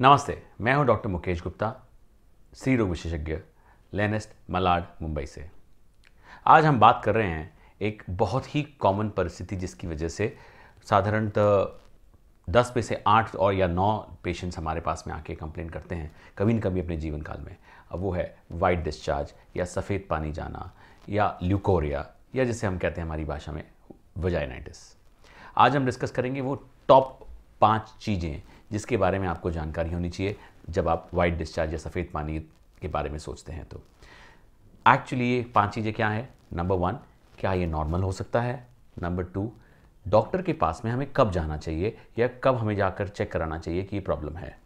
नमस्ते, मैं हूँ डॉक्टर मुकेश गुप्ता स्त्री रोग विशेषज्ञ, लेनेस्ट, मलाड, मुंबई से। आज हम बात कर रहे हैं एक बहुत ही कॉमन परिस्थिति जिसकी वजह से साधारणतः दस में से आठ और या नौ पेशेंट्स हमारे पास में आके कंप्लेन करते हैं, कभी न कभी अपने जीवन काल में। अब वो है वाइट डिस्चार्ज या सफ़ेद पानी जाना या ल्यूकोरिया या जिसे हम कहते हैं हमारी भाषा में वजाइनाइटिस आज हम डिस्कस करेंगे वो टॉप पाँच चीज़ें जिसके बारे में आपको जानकारी होनी चाहिए, जब आप वाइट डिस्चार्ज या सफ़ेद पानी के बारे में सोचते हैं तो। एक्चुअली ये पाँच चीज़ें क्या हैं? नंबर वन क्या ये नॉर्मल हो सकता है? नंबर टू डॉक्टर के पास में हमें कब जाना चाहिए या कब हमें जाकर चेक कराना चाहिए कि ये प्रॉब्लम है?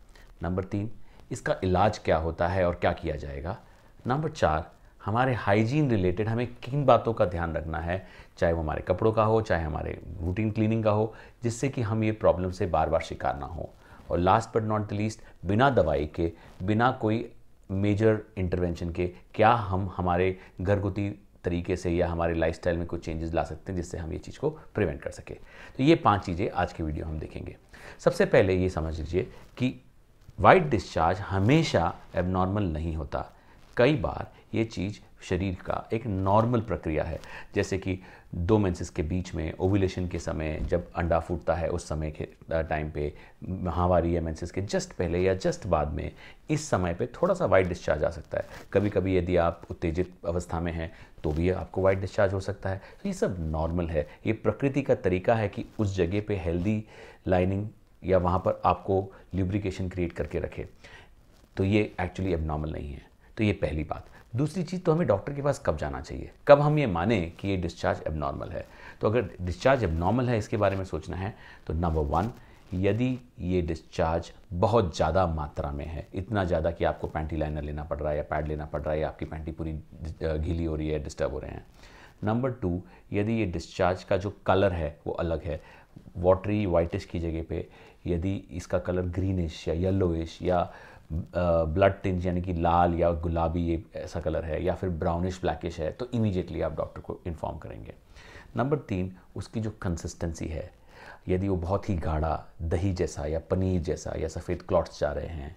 नंबर तीन, इसका इलाज क्या होता है और क्या किया जाएगा? नंबर चार, हमारे हाइजीन रिलेटेड हमें किन बातों का ध्यान रखना है? चाहे वो हमारे कपड़ों का हो, चाहे हमारे रूटीन क्लीनिंग का हो, जिससे कि हम ये प्रॉब्लम से बार बार शिकार ना हो। और last but not the least बिना दवाई के, बिना कोई मेजर इंटरवेंशन के, क्या हम हमारे घरगुती तरीके से या हमारे लाइफस्टाइल में कुछ चेंजेस ला सकते हैं जिससे हम ये चीज़ को प्रिवेंट कर सके? तो ये पाँच चीज़ें आज की वीडियो हम देखेंगे। सबसे पहले ये समझ लीजिए कि वाइट डिस्चार्ज हमेशा एबनॉर्मल नहीं होता। कई बार ये चीज़ शरीर का एक नॉर्मल प्रक्रिया है। जैसे कि दो मेंसेस के बीच में ओवुलेशन के समय, जब अंडा फूटता है उस समय के टाइम पे, महावारी या मेंसेस के जस्ट पहले या जस्ट बाद में, इस समय पे थोड़ा सा वाइट डिस्चार्ज आ सकता है। कभी कभी यदि आप उत्तेजित अवस्था में हैं तो भी आपको वाइट डिस्चार्ज हो सकता है। तो ये सब नॉर्मल है। ये प्रकृति का तरीका है कि उस जगह पर हेल्दी लाइनिंग या वहाँ पर आपको ल्यूब्रिकेशन क्रिएट करके रखे। तो ये एक्चुअली एबनॉर्मल नहीं है। तो ये पहली बात। दूसरी चीज़ तो हमें डॉक्टर के पास कब जाना चाहिए? कब हम ये माने कि ये डिस्चार्ज एबनॉर्मल है? तो अगर डिस्चार्ज एबनॉर्मल है, इसके बारे में सोचना है तो नंबर वन यदि ये डिस्चार्ज बहुत ज़्यादा मात्रा में है, इतना ज़्यादा कि आपको पैंटी लाइनर लेना पड़ रहा है या पैड लेना पड़ रहा है या आपकी पैंटी पूरी घीली हो रही है डिस्टर्ब हो रहे हैं। नंबर टू यदि ये डिस्चार्ज का जो कलर है, वो अलग है वाटरी वाइटिश की जगह पे, यदि इसका कलर ग्रीनिश या येलोइश या ब्लड टिंज यानी कि लाल या गुलाबी ये ऐसा कलर है या फिर ब्राउनिश ब्लैकिश है तो इमीजिएटली आप डॉक्टर को इन्फॉर्म करेंगे। नंबर तीन, उसकी जो कंसिस्टेंसी है, यदि वो बहुत ही गाढ़ा, दही जैसा या पनीर जैसा या सफ़ेद क्लॉट्स जा रहे हैं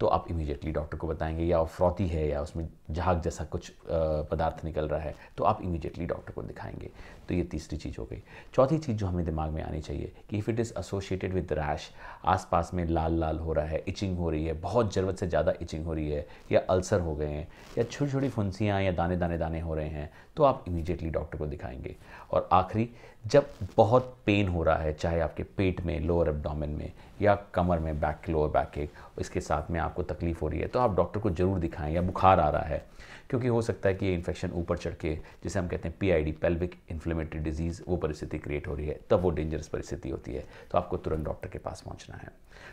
तो आप इमीडिएटली डॉक्टर को बताएँगे या फ्रॉती है या उसमें जहाग जैसा कुछ पदार्थ निकल रहा है तो आप इमीडिएटली डॉक्टर को दिखाएँगे। तो ये तीसरी चीज़ हो गई। चौथी चीज़ जो हमें दिमाग में आनी चाहिए कि if it is associated with rash आसपास में लाल लाल हो रहा है इचिंग हो रही है, बहुत ज़रूरत से ज़्यादा इचिंग हो रही है, या अल्सर हो गए हैं, या छोटी छोटी फुंसियाँ या दाने दाने दाने हो रहे हैं तो आप इमीडिएटली डॉक्टर को दिखाएँगे। और आखिरी जब बहुत पेन हो रहा है, चाहे आपके पेट में लोअर एब्डोमेन में, या कमर में बैक लोअर बैक एक, इसके साथ में आपको तकलीफ़ हो रही है तो आप डॉक्टर को ज़रूर दिखाएँ या बुखार आ रहा है। क्योंकि हो सकता है कि ये इन्फेक्शन ऊपर चढ़ के, जिसे हम कहते हैं पीआईडी पेल्विक इन्फ्लेमेटरी डिज़ीज़ वो परिस्थिति क्रिएट हो रही है, तब वो डेंजरस परिस्थिति होती है। तो आपको तुरंत डॉक्टर के पास पहुँचना है।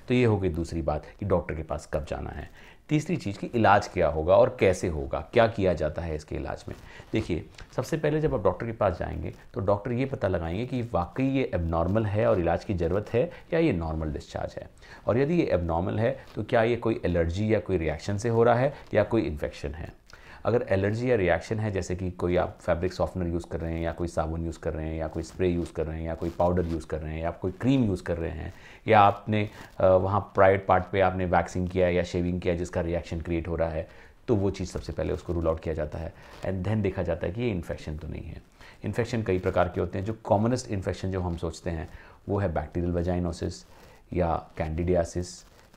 तो ये हो गई दूसरी बात कि डॉक्टर के पास कब जाना है। तीसरी चीज़ कि इलाज क्या होगा और कैसे होगा? क्या किया जाता है इसके इलाज में? देखिए, सबसे पहले जब आप डॉक्टर के पास जाएँगे तो डॉक्टर ये पता लगाएँगे कि वाकई ये एबनॉर्मल है और इलाज की ज़रूरत है या ये नॉर्मल डिस्चार्ज है? और यदि ये एबनॉर्मल है तो क्या ये कोई एलर्जी या कोई रिएक्शन से हो रहा है या कोई इन्फेक्शन है? अगर एलर्जी या रिएक्शन है, जैसे कि कोई आप फैब्रिक सॉफ्टनर यूज़ कर रहे हैं या कोई साबुन यूज़ कर रहे हैं या कोई स्प्रे यूज़ कर रहे हैं या कोई पाउडर यूज़ कर रहे हैं या कोई क्रीम यूज़ कर रहे हैं या आपने वहाँ प्राइवेट पार्ट पे आपने वैक्सिंग किया या शेविंग किया जिसका रिएक्शन क्रिएट हो रहा है तो वो चीज़ सबसे पहले उसको रूल आउट किया जाता है। एंड देन देखा जाता है कि ये इन्फेक्शन तो नहीं है। इन्फेक्शन कई प्रकार के होते हैं। जो कॉमनेस्ट इन्फेक्शन जो हम सोचते हैं वो है बैक्टीरियल वजाइनोसिस या कैंडिडियासिस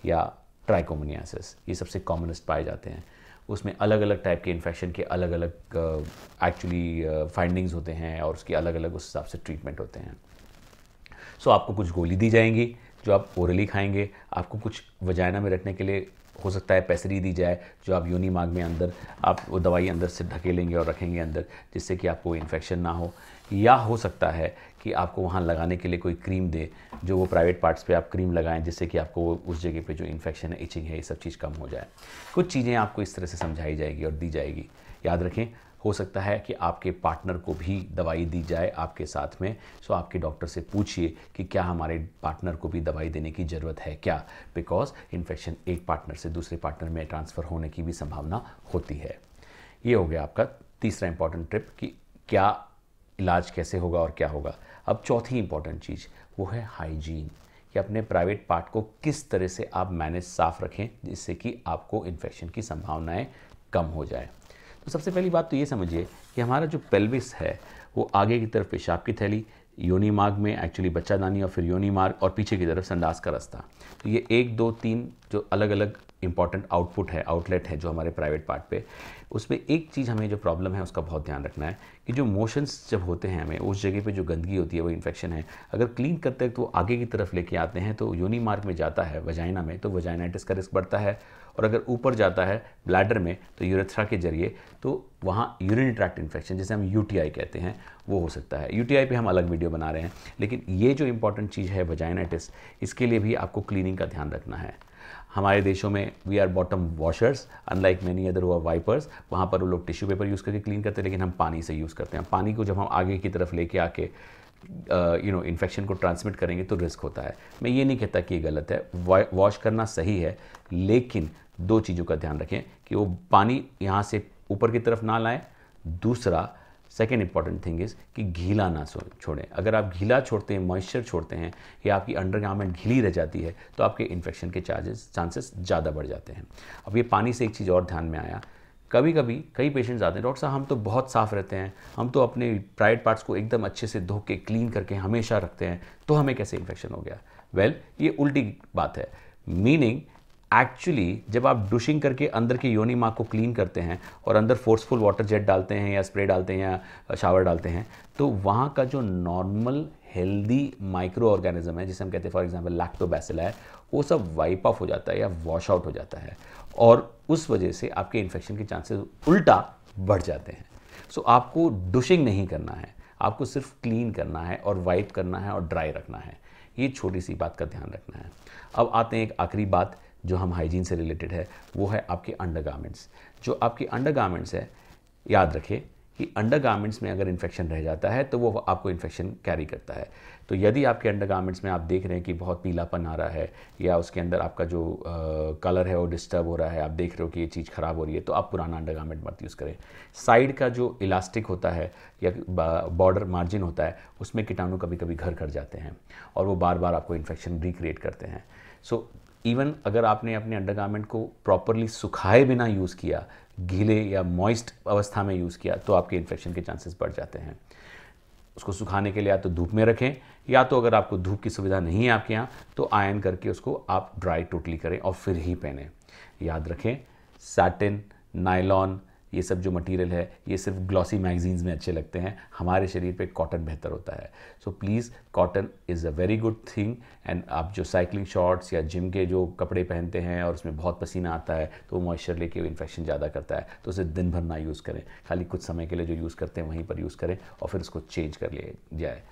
या ट्राइकोमोनियासिस ये सबसे कॉमनेस्ट पाए जाते हैं। उसमें अलग अलग टाइप के इन्फेक्शन के अलग अलग एक्चुअली फाइंडिंग्स होते हैं और उसकी अलग अलग उस हिसाब से ट्रीटमेंट होते हैं। सो so, आपको कुछ गोली दी जाएँगी। जो आप ओरली खाएँगे, आपको कुछ वजाइना में रखने के लिए हो सकता है पैसरी दी जाए, जो आप यूनी मार्ग में अंदर, आप वो दवाई अंदर से ढकेलेंगे और रखेंगे अंदर, जिससे कि आपको इन्फेक्शन ना हो। या हो सकता है कि आपको वहाँ लगाने के लिए कोई क्रीम दे, जो वो प्राइवेट पार्ट्स पे आप क्रीम लगाएँ, जिससे कि आपको उस जगह पे जो इन्फेक्शन है इचिंग है, ये सब चीज़ कम हो जाए। कुछ चीज़ें आपको इस तरह से समझाई जाएगी और दी जाएगी। याद रखें हो सकता है कि आपके पार्टनर को भी दवाई दी जाए आपके साथ में। सो आपके डॉक्टर से पूछिए कि क्या हमारे पार्टनर को भी दवाई देने की ज़रूरत है क्या? बिकॉज़ इन्फेक्शन एक पार्टनर से दूसरे पार्टनर में ट्रांसफ़र होने की भी संभावना होती है। ये हो गया आपका तीसरा इंपॉर्टेंट ट्रिप कि क्या इलाज कैसे होगा और क्या होगा। अब चौथी इंपॉर्टेंट चीज़ वो है हाइजीन कि अपने प्राइवेट पार्ट को किस तरह से आप मैनेज साफ़ रखें जिससे कि आपको इन्फेक्शन की संभावनाएँ कम हो जाए। तो सबसे पहली बात तो ये समझिए कि हमारा जो पेल्विस है, वो आगे की तरफ़ पेशाब की थैली, योनी मार्ग में एक्चुअली बच्चा दानी और फिर योनी मार्ग और पीछे की तरफ़ संडास का रास्ता। तो ये एक, दो, तीन जो अलग अलग इंपॉर्टेंट आउटपुट है आउटलेट है जो हमारे प्राइवेट पार्ट पे। उसमें एक चीज़ हमें जो प्रॉब्लम है, उसका बहुत ध्यान रखना है कि जो मोशंस जब होते हैं हमें, उस जगह पे जो गंदगी होती है, वो इन्फेक्शन है। अगर क्लीन करते हैं तो आगे की तरफ़ लेके आते हैं तो यूनी मार्ग में जाता है वजाइना में तो वजाइनाइटिस का रिस्क बढ़ता है। और अगर ऊपर जाता है ब्लैडर में तो यूरेथ्रा के ज़रिए तो वहाँ यूरिन ट्रैक्ट इन्फेक्शन जिसे हम यूटीआई कहते हैं, वो हो सकता है। यू पे हम अलग वीडियो बना रहे हैं, लेकिन ये जो इंपॉर्टेंट चीज़ है वजाइनाइटिस इसके लिए भी आपको क्लीनिंग का ध्यान रखना है। हमारे देशों में we are bottom washers unlike many other हुआ वाइपर्स वहाँ पर वो लोग टिश्यू पेपर यूज़ करके क्लीन करते हैं, लेकिन हम पानी से यूज़ करते हैं। पानी को जब हम आगे की तरफ़ लेके आके यू नो इन्फेक्शन को ट्रांसमिट करेंगे तो रिस्क होता है। मैं ये नहीं कहता कि ये गलत है। वॉश करना सही है, लेकिन दो चीज़ों का ध्यान रखें कि वो पानी यहाँ से ऊपर की तरफ़ ना लाएँ, दूसरा सेकेंड इंपॉर्टेंट थिंग इज़ कि गीला ना छोड़ें। अगर आप गीला छोड़ते हैं मॉइस्चर छोड़ते हैं या आपकी अंडर गार्मेंट रह जाती है तो आपके इन्फेक्शन के चार्जेस चांसेस ज़्यादा बढ़ जाते हैं। अब ये पानी से एक चीज़ और ध्यान में आया। कभी कभी कई पेशेंट्स आते हैं डॉक्टर साहब हम तो बहुत साफ़ रहते हैं। हम तो अपने प्राइवेट पार्ट्स को एकदम अच्छे से धो के क्लीन करके हमेशा रखते हैं। तो हमें कैसे इन्फेक्शन हो गया? वेल well, ये उल्टी बात है। मीनिंग एक्चुअली जब आप डुशिंग करके अंदर की योनी माँ को क्लीन करते हैं और अंदर फोर्सफुल वाटर जेट डालते हैं या स्प्रे डालते हैं या शावर डालते हैं तो वहाँ का जो नॉर्मल हेल्दी माइक्रो ऑर्गेनिज्म है जिसे हम कहते हैं फॉर एग्ज़ाम्पल लैक्टोबैसिल है वो सब वाइप ऑफ़ हो जाता है या वॉश आउट हो जाता है और उस वजह से आपके इन्फेक्शन के चांसेस उल्टा बढ़ जाते हैं। सो so, आपको डुशिंग नहीं करना है आपको सिर्फ़ क्लीन करना है और वाइप करना है और ड्राई रखना है। ये छोटी सी बात का ध्यान रखना है। अब आते हैं एक आखिरी बात जो हम हाइजीन से रिलेटेड है, वो है आपके अंडर जो आपके अंडर है, याद रखें कि अंडर में अगर इन्फेक्शन रह जाता है तो वो आपको इन्फेक्शन कैरी करता है। तो यदि आपके अंडर में आप देख रहे हैं कि बहुत पीलापन आ रहा है, या उसके अंदर आपका जो कलर है वो डिस्टर्ब हो रहा है, आप देख रहे हो कि ये चीज़ ख़राब हो रही है तो आप पुराना अंडर मत यूज़ करें। साइड का जो इलास्टिक होता है, या बॉर्डर मार्जिन होता है, उसमें कीटाणु कभी कभी घर कर जाते हैं, और वो बार बार आपको इन्फेक्शन रिक्रिएट करते हैं। सो इवन अगर आपने अपने अंडरगारमेंट को प्रॉपरली सुखाए बिना यूज़ किया, गीले या मॉइस्ट अवस्था में यूज़ किया तो आपके इन्फेक्शन के चांसेस बढ़ जाते हैं। उसको सुखाने के लिए या तो धूप में रखें, या तो अगर आपको धूप की सुविधा नहीं है आपके यहाँ तो आयन करके उसको आप ड्राई टोटली करें और फिर ही पहने। याद रखें सैटिन नाइलॉन ये सब जो मटेरियल है ये सिर्फ़ ग्लॉसी मैगजीन्स में अच्छे लगते हैं। हमारे शरीर पे कॉटन बेहतर होता है। So please cotton is a very good thing and आप जो साइकिलिंग शॉर्ट्स या जिम के जो कपड़े पहनते हैं और उसमें बहुत पसीना आता है तो मॉइस्चर लेके इन्फेक्शन ज़्यादा करता है। तो उसे दिन भर ना यूज़ करें। खाली कुछ समय के लिए जो यूज़ करते हैं वहीं पर यूज़ करें और फिर उसको चेंज कर लिया जाए।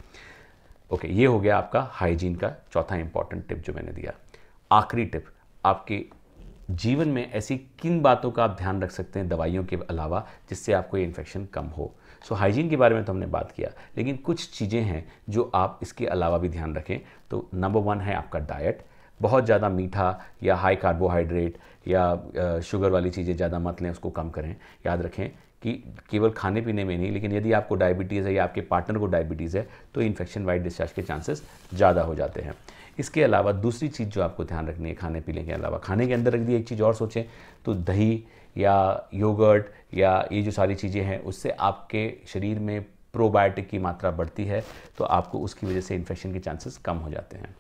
ओके okay, ये हो गया आपका हाइजीन का चौथा इंपॉर्टेंट टिप जो मैंने दिया। आखिरी टिप आपके जीवन में ऐसी किन बातों का आप ध्यान रख सकते हैं दवाइयों के अलावा जिससे आपको ये इन्फेक्शन कम हो? सो so, हाइजीन के बारे में तो हमने बात किया लेकिन कुछ चीज़ें हैं जो आप इसके अलावा भी ध्यान रखें। तो नंबर वन है आपका डाइट बहुत ज़्यादा मीठा या हाई कार्बोहाइड्रेट या शुगर वाली चीज़ें ज़्यादा मत लें उसको कम करें। याद रखें कि केवल खाने पीने में नहीं लेकिन यदि आपको डायबिटीज़ है या आपके पार्टनर को डायबिटीज़ है तो इन्फेक्शन वाइट डिस्चार्ज के चांसेस ज़्यादा हो जाते हैं। इसके अलावा दूसरी चीज़ जो आपको ध्यान रखनी है खाने पीने के अलावा, खाने के अंदर यदि एक चीज़ और सोचें तो दही या योगर्ट या ये जो सारी चीज़ें हैं, उससे आपके शरीर में प्रोबायोटिक की मात्रा बढ़ती है तो आपको उसकी वजह से इन्फेक्शन के चांसेस कम हो जाते हैं।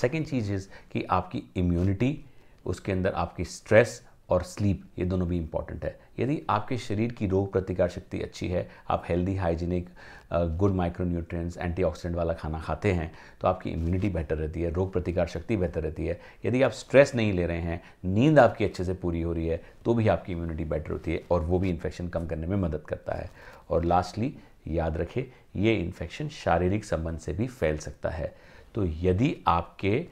सेकेंड चीज़ इज़ कि आपकी इम्यूनिटी उसके अंदर आपकी स्ट्रेस और स्लीप ये दोनों भी इंपॉर्टेंट है। यदि आपके शरीर की रोग प्रतिकार शक्ति अच्छी है, आप healthy hygienic good micronutrients antioxidant वाला खाना खाते हैं तो आपकी इम्यूनिटी बेहतर रहती है, रोग प्रतिकार शक्ति बेहतर रहती है। यदि आप स्ट्रेस नहीं ले रहे हैं, नींद आपकी अच्छे से पूरी हो रही है तो भी आपकी इम्यूनिटी बेटर होती है और वो भी इन्फेक्शन कम करने में मदद करता है। और लास्टली याद रखें, ये इन्फेक्शन शारीरिक संबंध से भी फैल सकता है। तो यदि आपके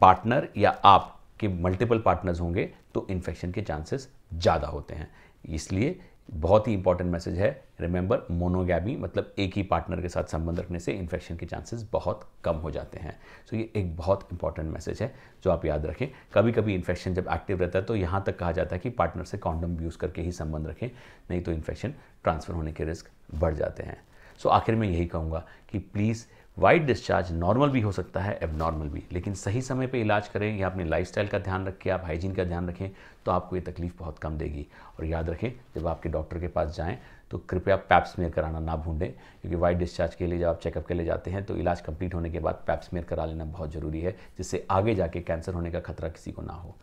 पार्टनर या आप के मल्टीपल पार्टनर्स होंगे तो इन्फेक्शन के चांसेस ज़्यादा होते हैं। इसलिए बहुत ही इंपॉर्टेंट मैसेज है। रिमेंबर मोनोगैमी मतलब एक ही पार्टनर के साथ संबंध रखने से इन्फेक्शन के चांसेस बहुत कम हो जाते हैं। सो so ये एक बहुत इंपॉर्टेंट मैसेज है जो आप याद रखें। कभी कभी इन्फेक्शन जब एक्टिव रहता है तो यहाँ तक कहा जाता है कि पार्टनर से कॉन्डम यूज़ करके ही संबंध रखें नहीं तो इन्फेक्शन ट्रांसफ़र होने के रिस्क बढ़ जाते हैं। सो so, आखिर में यही कहूँगा कि प्लीज़ वाइट डिस्चार्ज नॉर्मल भी हो सकता है एब नॉर्मल भी। लेकिन सही समय पे इलाज करें या अपने लाइफस्टाइल का ध्यान रखें, आप हाइजीन का ध्यान रखें तो आपको ये तकलीफ़ बहुत कम देगी। और याद रखें, जब आपके डॉक्टर के पास जाएँ तो कृपया पैप स्मेयर कराना ना भूलें, क्योंकि वाइट डिस्चार्ज के लिए जब आप चेकअप के लिए जाते हैं तो इलाज कंप्लीट होने के बाद पैप स्मेयर करा लेना बहुत ज़रूरी है, जिससे आगे जाके कैंसर होने का खतरा किसी को ना हो।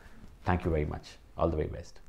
Thank you very much all the very best